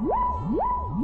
Woo! Woo!